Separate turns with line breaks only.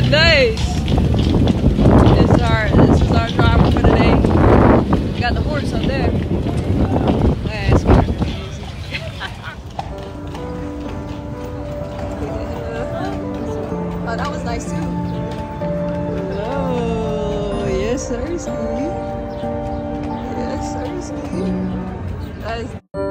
Nice. This is our this is our driver for today. We got the horse up there. That's oh, that was nice too. Oh, yes, sir, Yes, sir, That is